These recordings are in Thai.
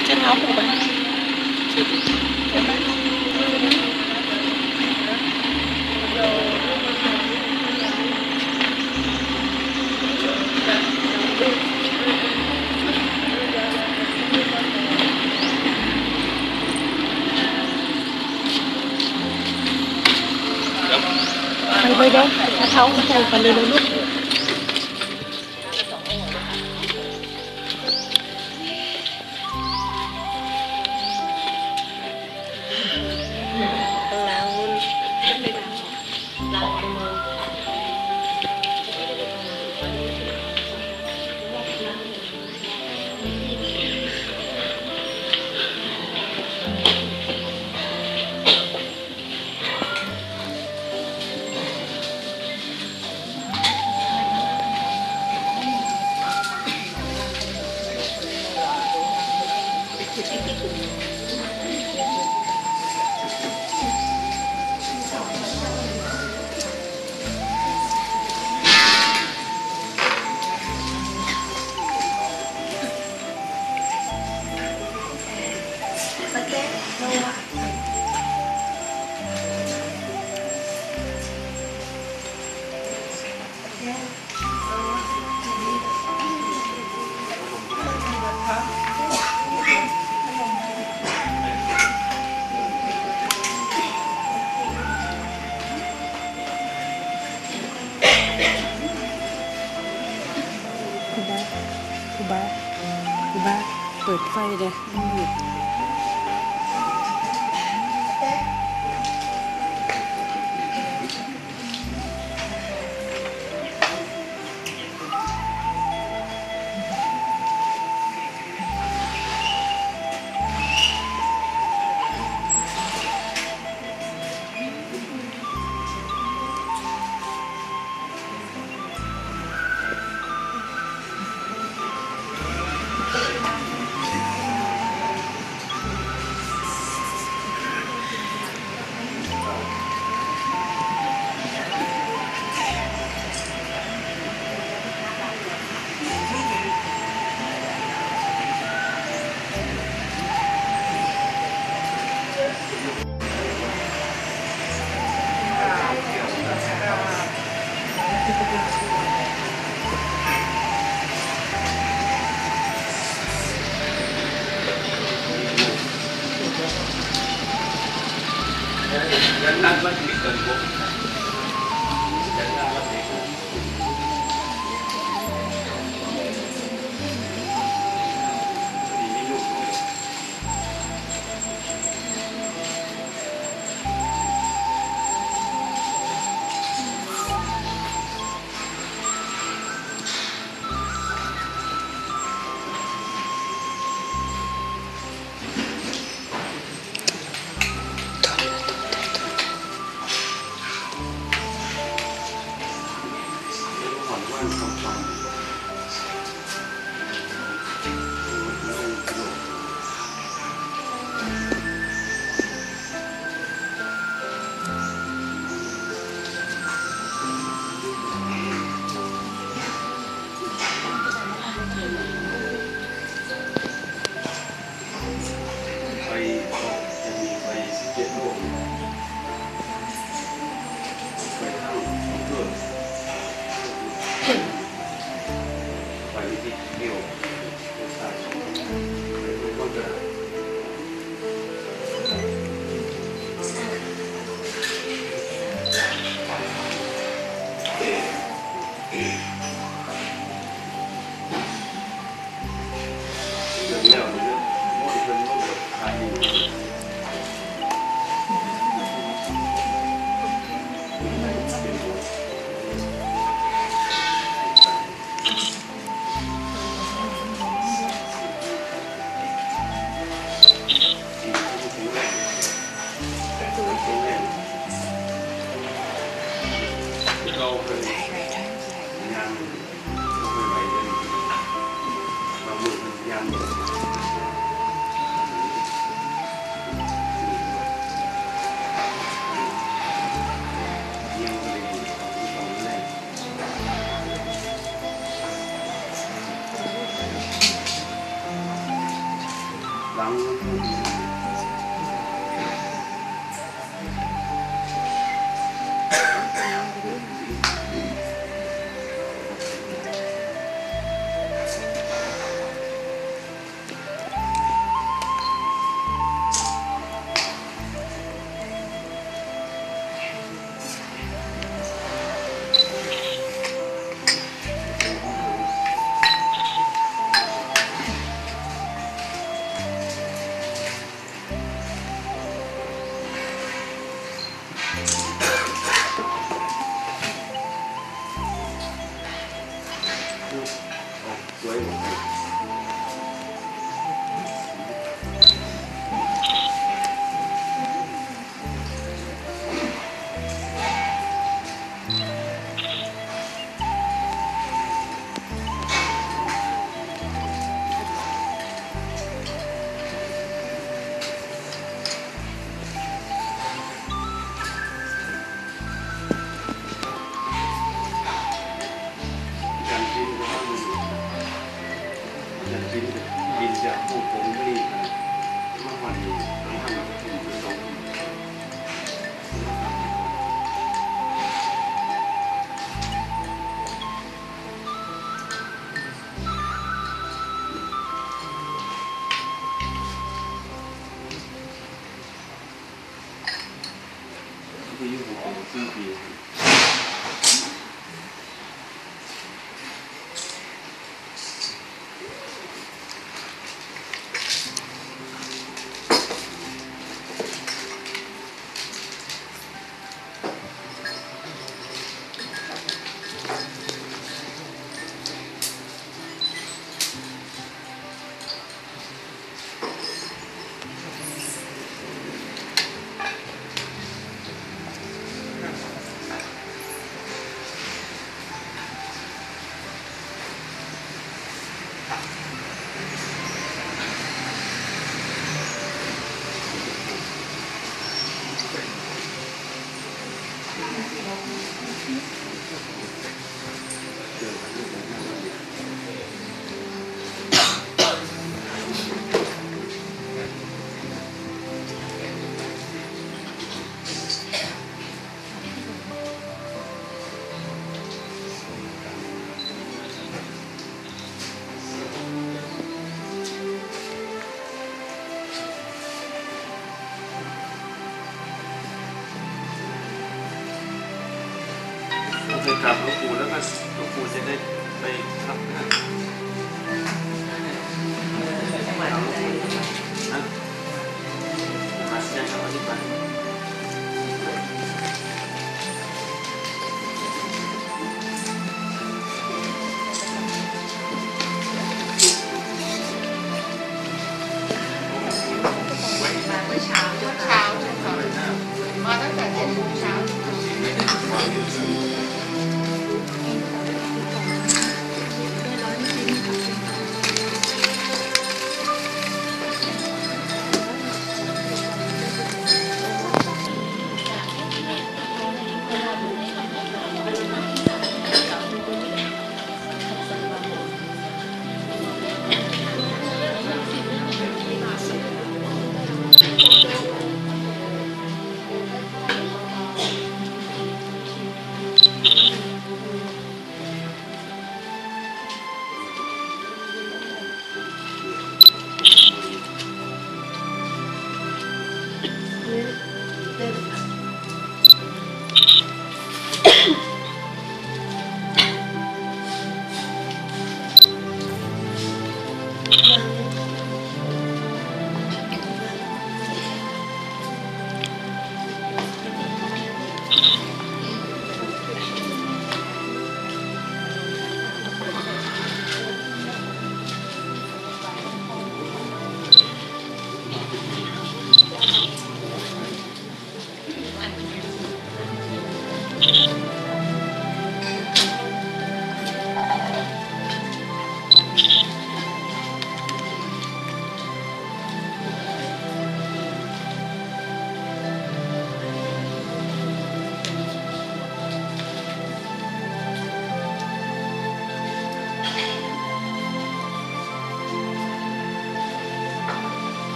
con trên áo của bạn bạn Hãy subscribe cho kênh Ghiền Mì Gõ Để không bỏ lỡ những video hấp dẫn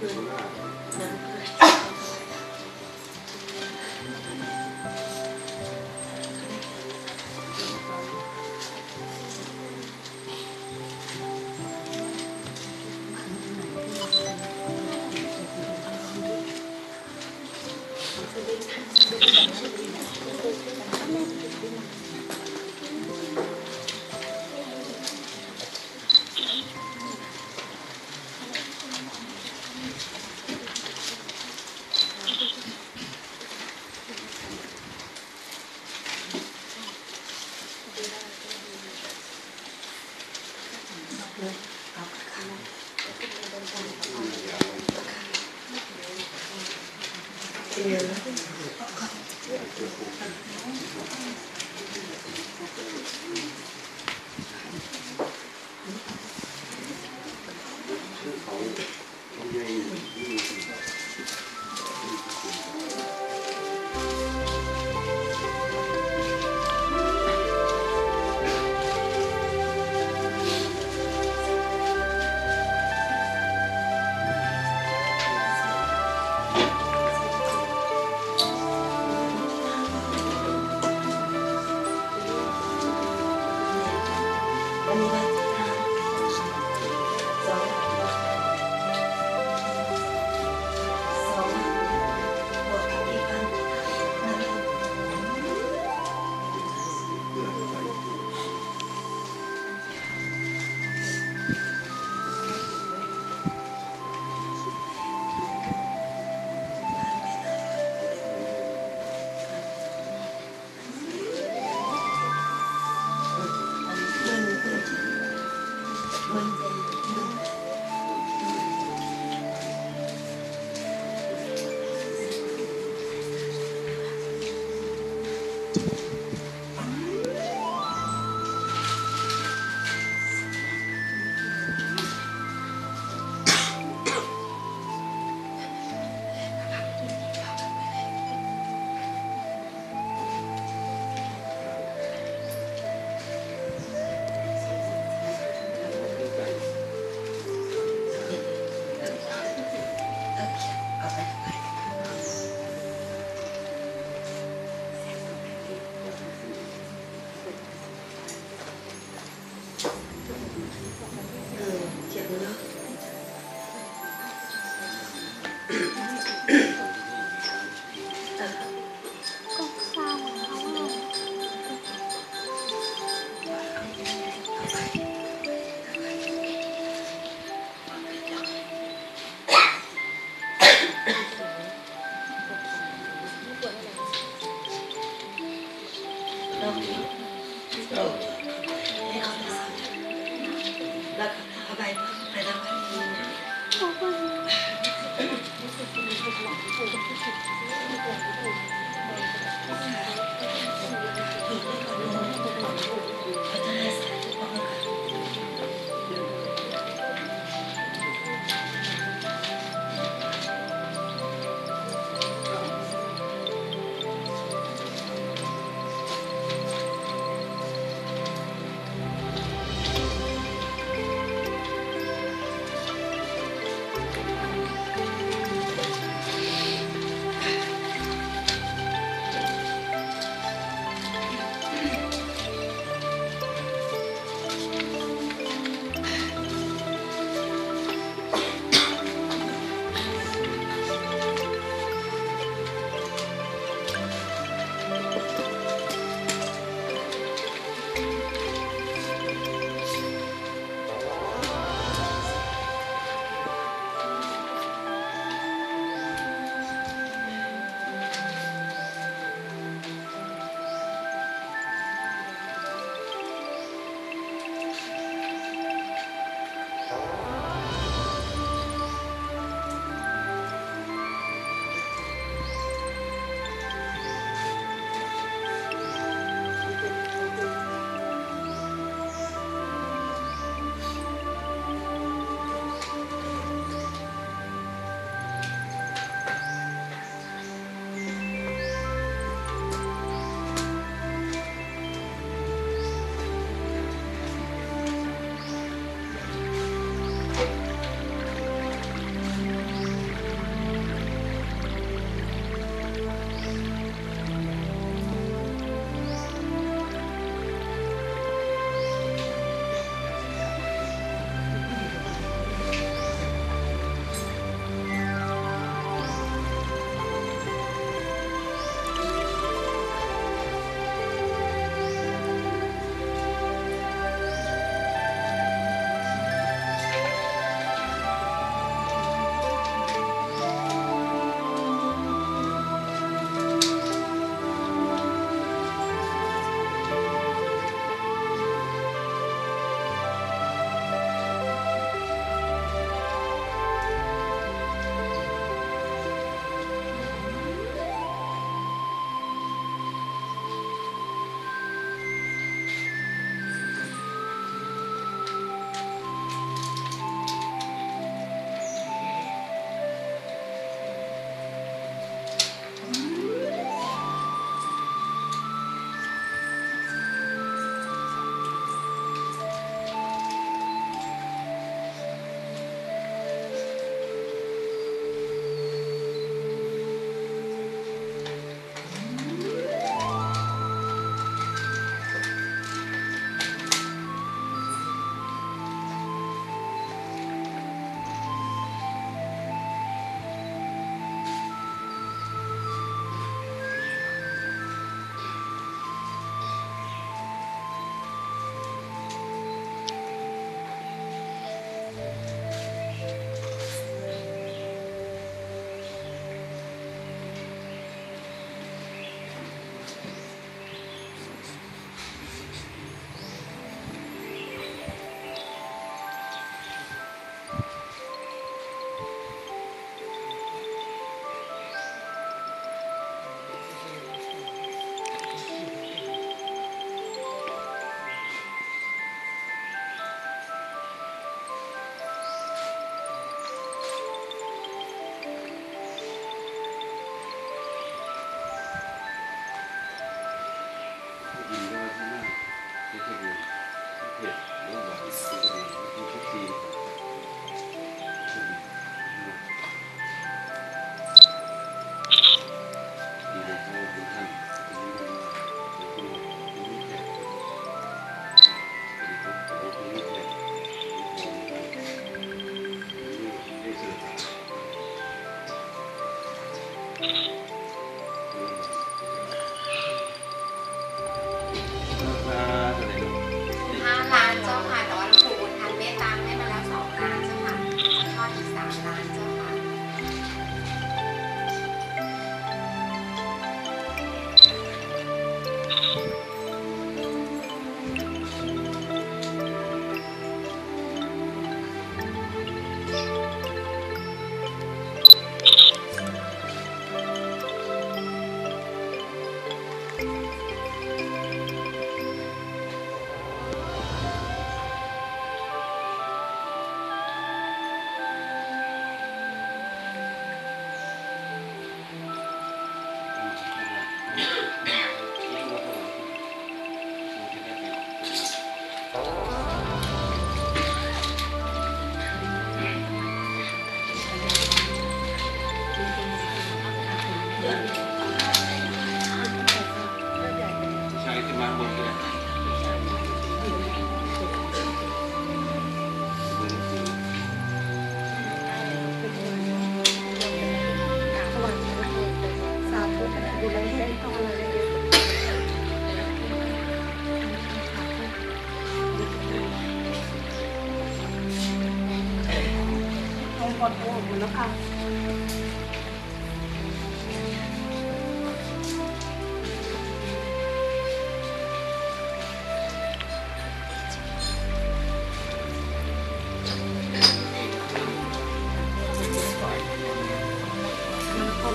对。 ชื่อเขา เ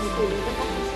อ๋อ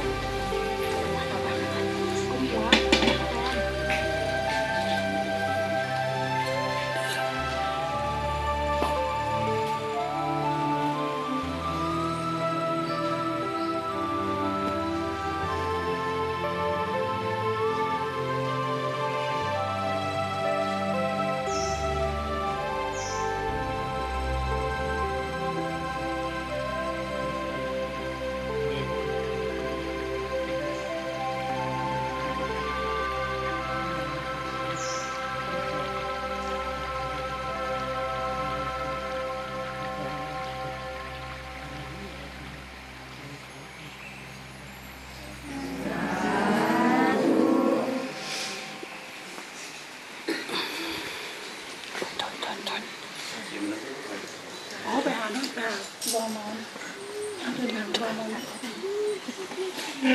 กล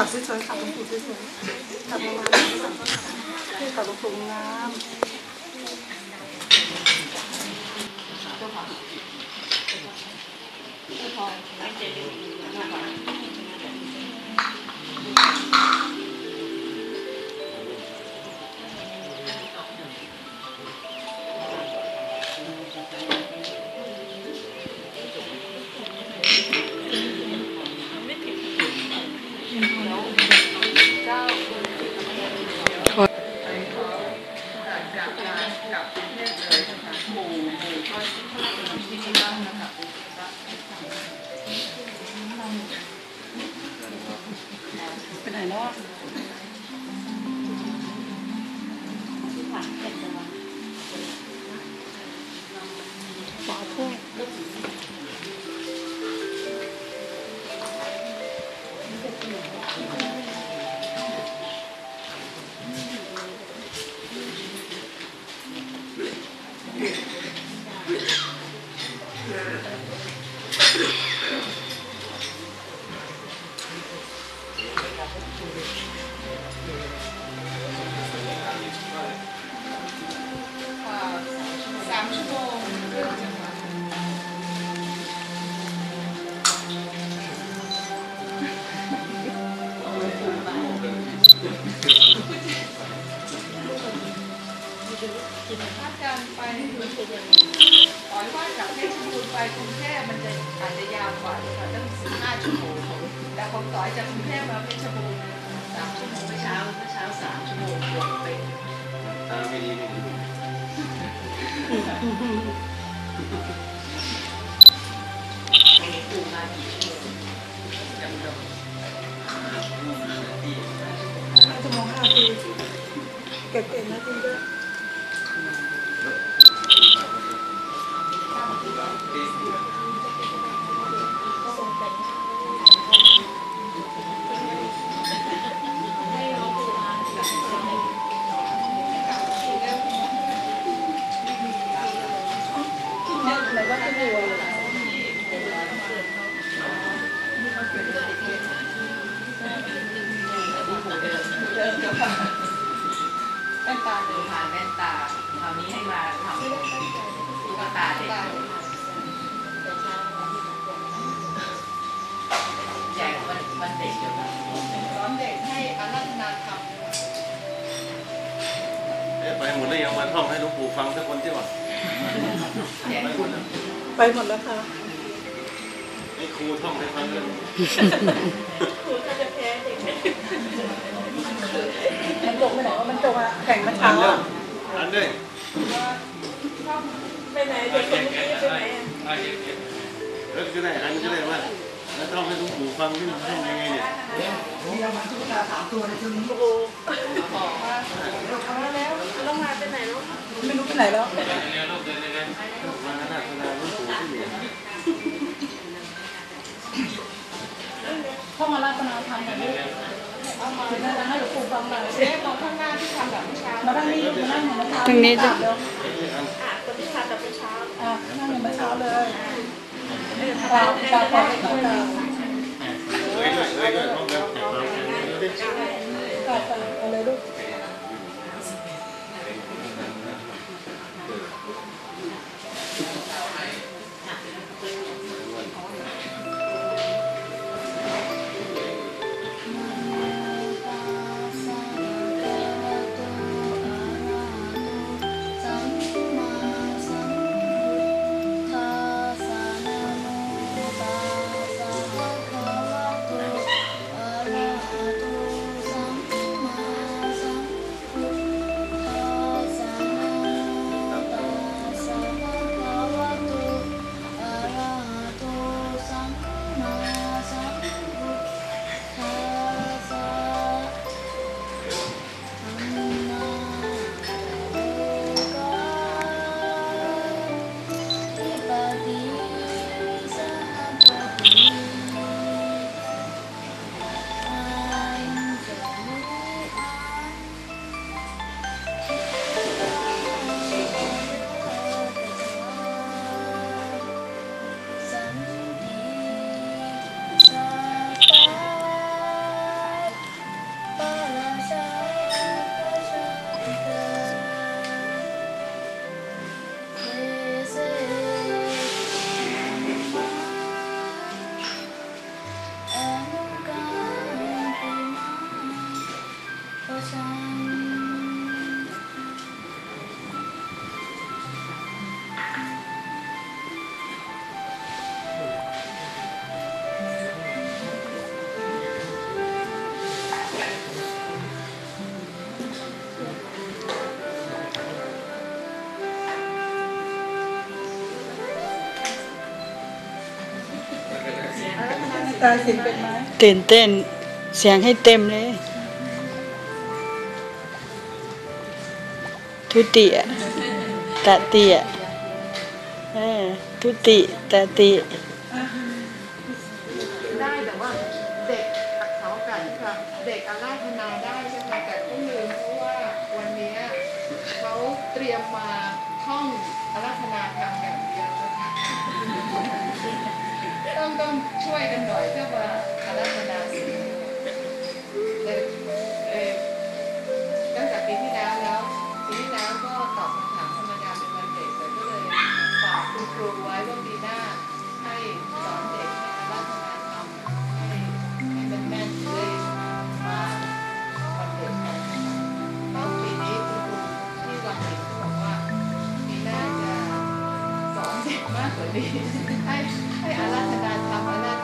ับสวยๆกลับหลวงปู่สวยๆกลับมาวันที่กลับหลวงปู่งาม จบไปไหนว่ามันจบอะแข่งเมื่อเช้าออะอันเด้อไปไหนเด็กคนเมื่อกี้ไปไหนอะเออก็ได้อันก็ได้ว่าแล้วท่องให้ลวงปู่ฟังที่มันท่องยังไงเนี่ยโอ้โหบอกว่าเอาแล้วแล้วมาไปไหนแล้วไม่รู้แล้วมาหน้าธนาหลวงปู่ที่เหลือเข้ามารัตนาธรรมหน่อยดิเอามาถึงแล้วลงปู่ฟังหน่อยเจ๊มองข้างหน้าที่ทำแบบเมื่อเช้ามาทางนี้มานั่งเหมือนเมื่อเช้าทางนี้จ้ะเดี๋ยวอะคนที่ทำแบบเมื่อเช้าอะนั่งเหมือนเมื่อเช้าเลยกราบกราบขอบคุณค่ะกราบไปเอาเลยลูก ตาสินเป็นไหมตื่นเต้น เสียงให้เต็มเลย ทุติอะตะติอะเออทุติตะติ หน่อยเพื่อมาอาราธนาศีลเอ่อเอ่อตั้งแต่ปีที่แล้วแล้วปีที่แล้วก็ตอบคำถามธรรมดาเป็นวันเด็กแต่ก็เลยฝากคุณครูไว้ว่าปีหน้าให้สอนเด็กให้อาราธนาธรรมให้ให้มันแม่นๆเลยมาวันเด็กกันเพราะปีนี้คุณครูที่วังเด็กเขาบอกว่าปีหน้าจะสอนเด็กมากกว่านี้ให้ให้อาราธนาธรรมอาราธ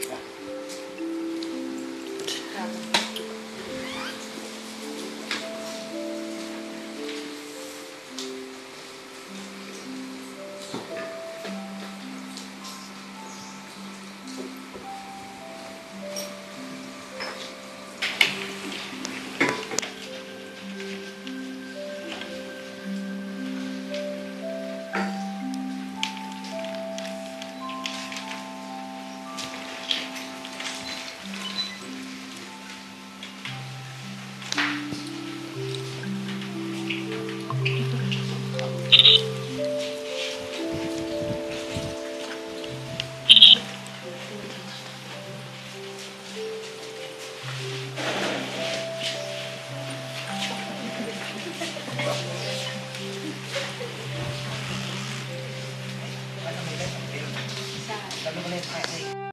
แ